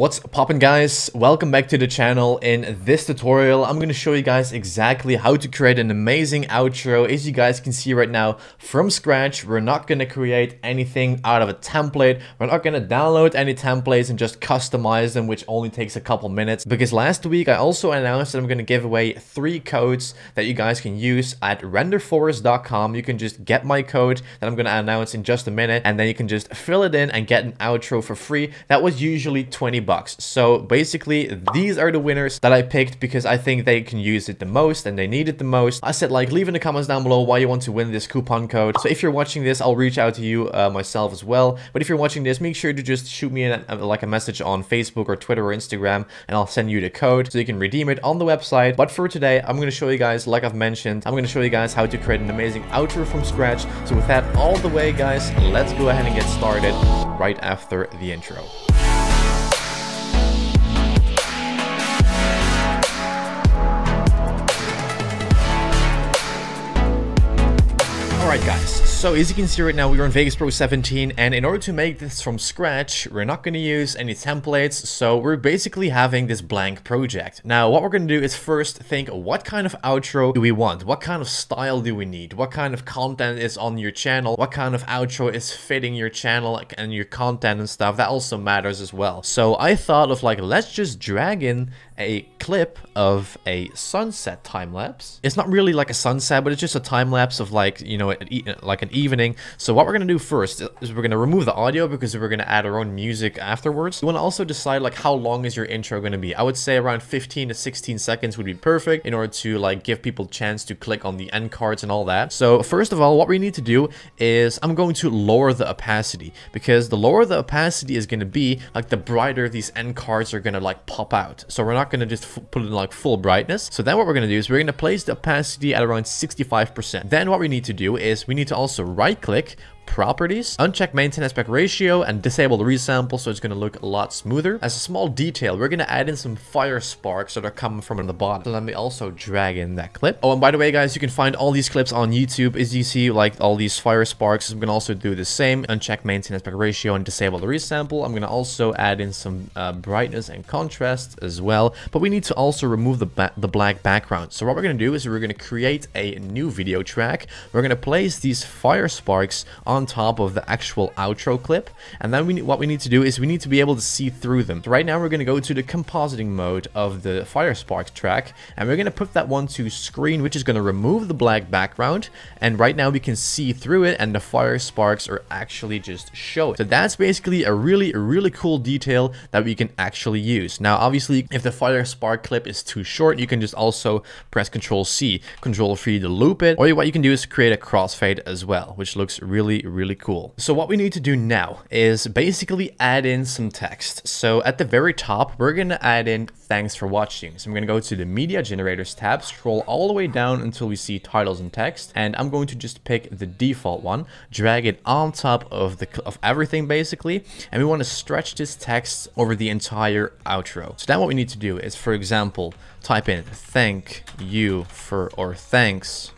What's poppin' guys? Welcome back to the channel. In this tutorial, I'm to show you guys exactly how to create an amazing outro. As you guys can see right now, from scratch, we're not to create anything out of a template. We're not to download any templates and just customize them, which only takes a couple minutes. Because last week, I also announced that I'm to give away three codes that you guys can use at renderforest.com. You can just get my code that I'm to announce in just a minute, and then you can just fill it in and get an outro for free. That was usually 20 bucks. So basically, these are the winners that I picked because I think they can use it the most and they need it the most. I said like, leave in the comments down below why you want to win this coupon code. So if you're watching this, I'll reach out to you uh, myself as well. But if you're watching this, make sure to just shoot me a, like a message on Facebook or Twitter or Instagram and I'll send you the code so you can redeem it on the website. But for today, I'm going to show you guys, like I've mentioned, I'm going to show you guys how to create an amazing outro from scratch. So with that all the way, guys, let's go ahead and get started right after the intro. Alright guys, so as you can see right now, we're on Vegas Pro 17 and in order to make this from scratch, we're not going to use any templates, so we're basically having this blank project. Now what we're going to do is first think what kind of outro do we want? What kind of style do we need? What kind of content is on your channel? What kind of outro is fitting your channel and your content and stuff? That also matters as well. So I thought of like, let's just drag in a clip of a sunset time lapse. It's not really like a sunset, but it's just a time lapse of like, you know, like an evening. So what we're going to do first is we're going to remove the audio because we're going to add our own music afterwards. You want to also decide like how long is your intro going to be. I would say around 15 to 16 seconds would be perfect in order to like give people chance to click on the end cards and all that. So first of all, what we need to do is I'm going to lower the opacity because the lower the opacity is going to be like the brighter these end cards are going to like pop out. So we're not going to just put in like full brightness. So then what we're going to do is we're going to place the opacity at around 65%. Then what we need to do is we need to also right click properties, uncheck maintain aspect ratio, and disable the resample so it's going to look a lot smoother. As a small detail, we're going to add in some fire sparks that are coming from the bottom. So let me also drag in that clip. Oh, and by the way, guys, you can find all these clips on YouTube. As you see, like all these fire sparks, I'm going to also do the same. Uncheck maintain aspect ratio and disable the resample. I'm going to also add in some uh, brightness and contrast as well. But we need to also remove the, the black background. So what we're going to do is we're going to create a new video track. We're going to place these fire sparks on on top of the actual outro clip. And then we what we need to do is we need to be able to see through them. So right now we're going to go to the compositing mode of the Firesparks track. And we're going to put that one to screen, which is going to remove the black background. And right now we can see through it and the fire sparks are actually just showing. So that's basically a really, really cool detail that we can actually use. Now, obviously, if the fire spark clip is too short, you can just also press Control C, Control V to loop it. Or what you can do is create a crossfade as well, which looks really, really cool. So what we need to do now is basically add in some text. So at the very top, we're going to add in thanks for watching. So I'm going to go to the media generators tab, scroll all the way down until we see titles and text. And I'm going to just pick the default one, drag it on top of the of everything basically. And we want to stretch this text over the entire outro. So now what we need to do is, for example, type in thank you for or thanks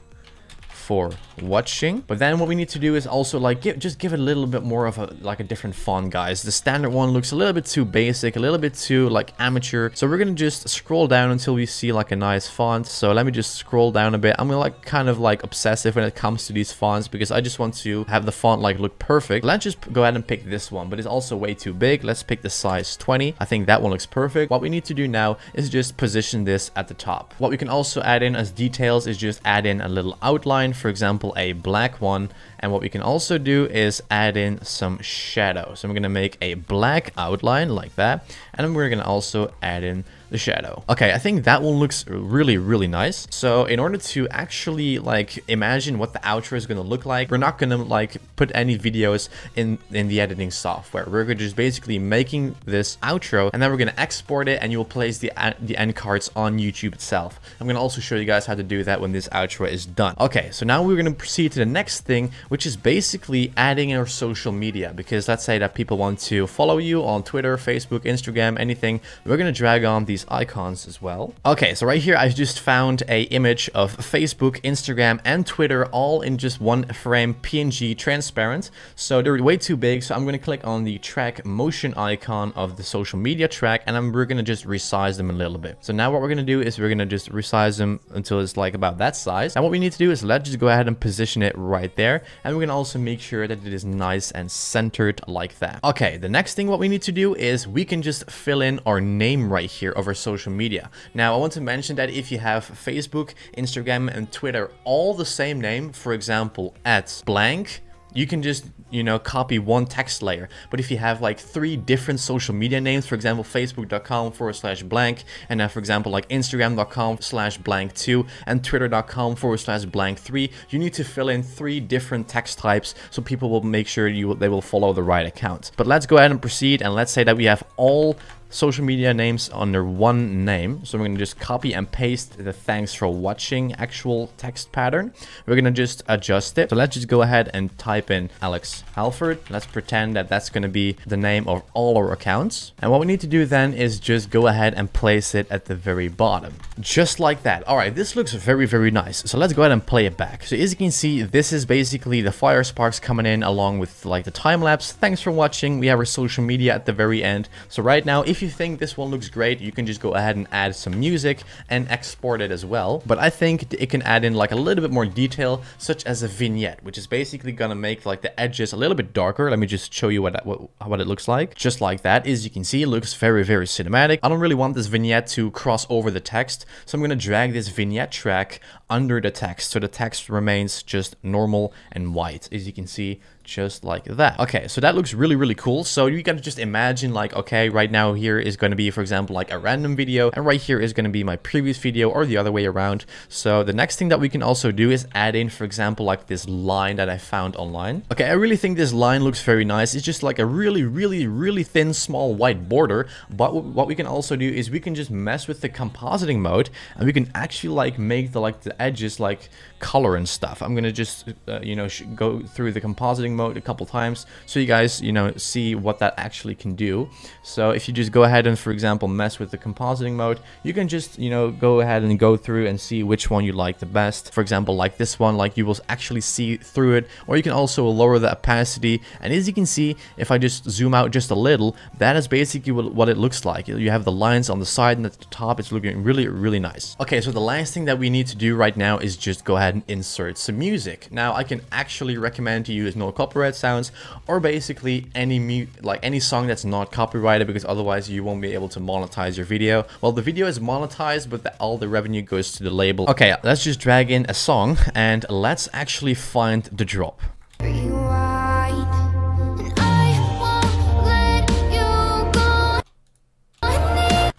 for watching. But then what we need to do is also like give, just give it a little bit more of a like a different font, guys. The standard one looks a little bit too basic, a little bit too like amateur. So we're gonna just scroll down until we see like a nice font. So let me just scroll down a bit. I'm like kind of like obsessive when it comes to these fonts because I just want to have the font like look perfect. Let's just go ahead and pick this one, but it's also way too big. Let's pick the size 20. I think that one looks perfect. What we need to do now is just position this at the top. What we can also add in as details is just add in a little outline for example, a black one. And what we can also do is add in some shadow. So I'm going to make a black outline like that. And we're going to also add in the shadow. Okay, I think that one looks really, really nice. So in order to actually like imagine what the outro is going to look like, we're not going to like put any videos in, in the editing software. We're just basically making this outro and then we're going to export it and you will place the, uh, the end cards on YouTube itself. I'm going to also show you guys how to do that when this outro is done. Okay, so now we're going to proceed to the next thing, which is basically adding our social media because let's say that people want to follow you on Twitter, Facebook, Instagram, anything. We're going to drag on these these icons as well. Okay, so right here, I just found a image of Facebook, Instagram, and Twitter all in just one frame PNG transparent. So they're way too big. So I'm going to click on the track motion icon of the social media track, and I'm, we're going to just resize them a little bit. So now what we're going to do is we're going to just resize them until it's like about that size. And what we need to do is let's just go ahead and position it right there. And we're to also make sure that it is nice and centered like that. Okay, the next thing what we need to do is we can just fill in our name right here of our social media. Now, I want to mention that if you have Facebook, Instagram, and Twitter all the same name, for example, at blank, you can just, you know, copy one text layer. But if you have like three different social media names, for example, facebook.com forward slash blank, and then for example, like instagram.com slash blank two, and twitter.com forward slash blank three, you need to fill in three different text types so people will make sure you they will follow the right account. But let's go ahead and proceed, and let's say that we have all social media names under one name. So we're going to just copy and paste the thanks for watching actual text pattern. We're going to just adjust it. So let's just go ahead and type in Alex Halford. Let's pretend that that's going to be the name of all our accounts. And what we need to do then is just go ahead and place it at the very bottom. Just like that. All right, this looks very, very nice. So let's go ahead and play it back. So as you can see, this is basically the fire sparks coming in along with like the time lapse. Thanks for watching. We have our social media at the very end. So right now, if you think this one looks great, you can just go ahead and add some music and export it as well. But I think it can add in like a little bit more detail, such as a vignette, which is basically gonna make like the edges a little bit darker. Let me just show you what, what, what it looks like. Just like that, as you can see, it looks very, very cinematic. I don't really want this vignette to cross over the text, so I'm gonna drag this vignette track under the text, so the text remains just normal and white. As you can see, just like that. Okay, so that looks really, really cool. So you gotta just imagine like, okay, right now here is going to be, for example, like a random video, and right here is going to be my previous video or the other way around. So the next thing that we can also do is add in, for example, like this line that I found online. Okay, I really think this line looks very nice. It's just like a really, really, really thin, small white border. But what we can also do is we can just mess with the compositing mode, and we can actually like make the like the edges like color and stuff. I'm gonna just, uh, you know, go through the compositing mode a couple times so you guys, you know, see what that actually can do. So if you just go ahead and, for example, mess with the compositing mode, you can just, you know, go ahead and go through and see which one you like the best. For example, like this one, like you will actually see through it, or you can also lower the opacity. And as you can see, if I just zoom out just a little, that is basically what it looks like. You have the lines on the side and at the top, it's looking really, really nice. Okay, so the last thing that we need to do right now is just go ahead and insert some music. Now, I can actually recommend to use no copyright sounds or basically any like any song that's not copyrighted because otherwise you won't be able to monetize your video. Well, the video is monetized, but the, all the revenue goes to the label. Okay, let's just drag in a song and let's actually find the drop.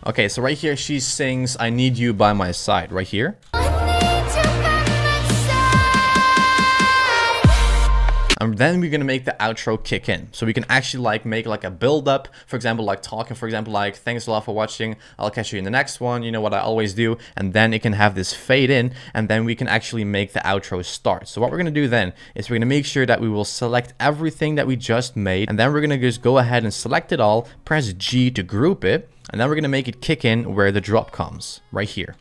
Okay, so right here she sings I Need You By My Side, right here. And then we're gonna make the outro kick in. So we can actually like make like a build up, for example, like talking, for example, like thanks a lot for watching. I'll catch you in the next one. You know what I always do. And then it can have this fade in and then we can actually make the outro start. So what we're gonna do then is we're gonna make sure that we will select everything that we just made. And then we're gonna just go ahead and select it all, press G to group it. And then we're gonna make it kick in where the drop comes, right here.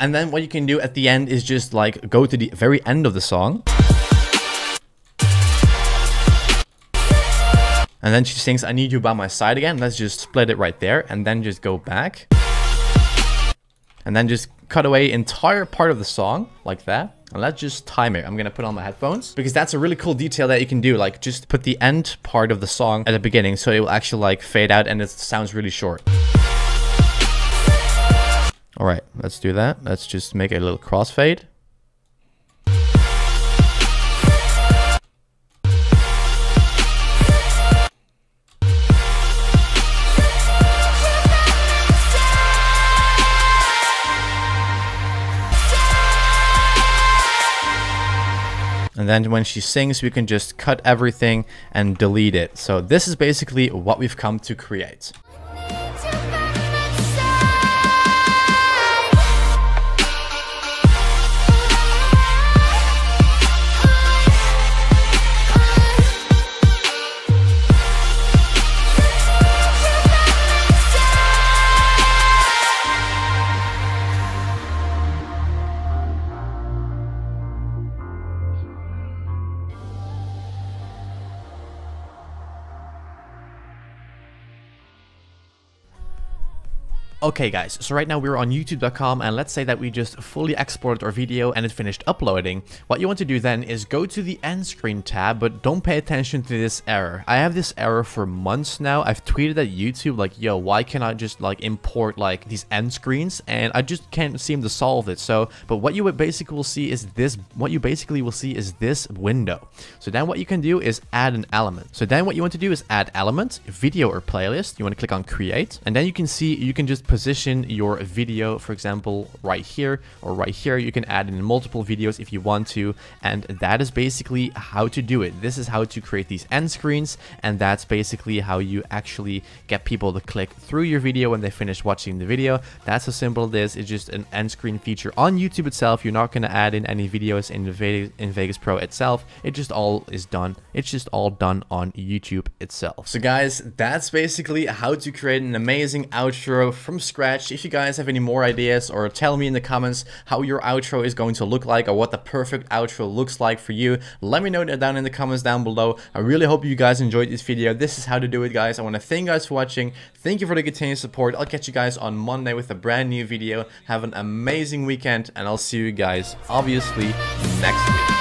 And then what you can do at the end is just like go to the very end of the song. And then she sings, I need you by my side again. Let's just split it right there and then just go back. And then just cut away entire part of the song like that. And let's just time it. I'm gonna put on my headphones because that's a really cool detail that you can do. Like just put the end part of the song at the beginning so it will actually like fade out and it sounds really short. All right, let's do that. Let's just make a little crossfade. And then when she sings, we can just cut everything and delete it. So this is basically what we've come to create. Okay guys, so right now we're on youtube.com and let's say that we just fully exported our video and it finished uploading. What you want to do then is go to the end screen tab, but don't pay attention to this error. I have this error for months now. I've tweeted at YouTube like, yo, why can't I just like import like these end screens? And I just can't seem to solve it. So, but what you would basically will see is this, what you basically will see is this window. So then what you can do is add an element. So then what you want to do is add element, video or playlist. You want to click on create and then you can see, you can just position your video, for example, right here or right here. You can add in multiple videos if you want to. And that is basically how to do it. This is how to create these end screens. And that's basically how you actually get people to click through your video when they finish watching the video. That's how simple it is. It's just an end screen feature on YouTube itself. You're not going to add in any videos in, Vegas, in Vegas Pro itself. It just all is done. It's just all done on YouTube itself. So guys, that's basically how to create an amazing outro scratch. If you guys have any more ideas or tell me in the comments how your outro is going to look like or what the perfect outro looks like for you, let me know that down in the comments down below. I really hope you guys enjoyed this video. This is how to do it, guys. I want to thank you guys for watching. Thank you for the continued support. I'll catch you guys on Monday with a brand new video. Have an amazing weekend, and I'll see you guys, obviously, next week.